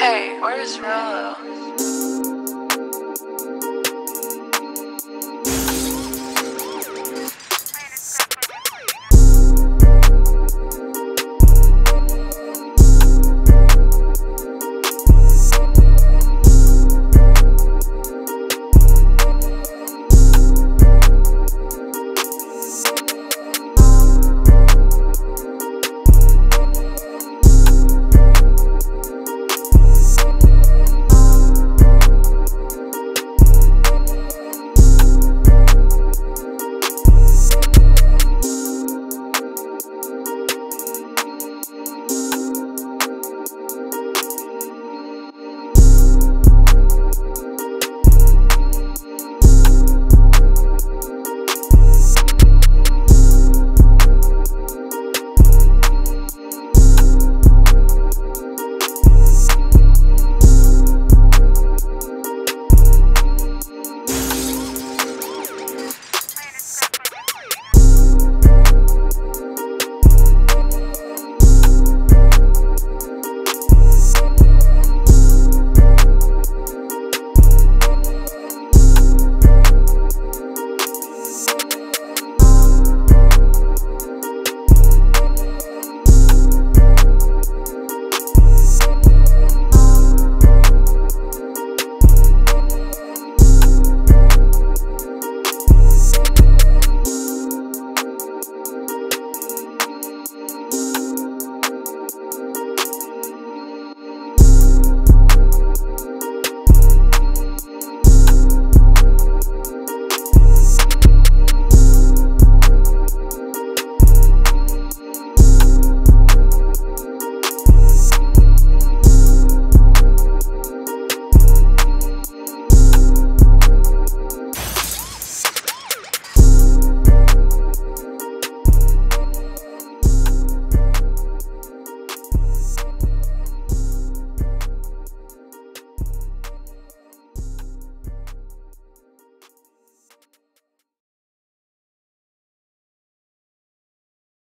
Hey, where's Rolo?